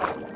you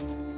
You